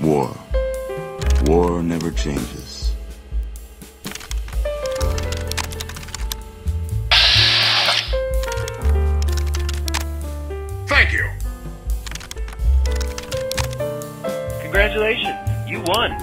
War. War never changes. Thank you. Congratulations, you won.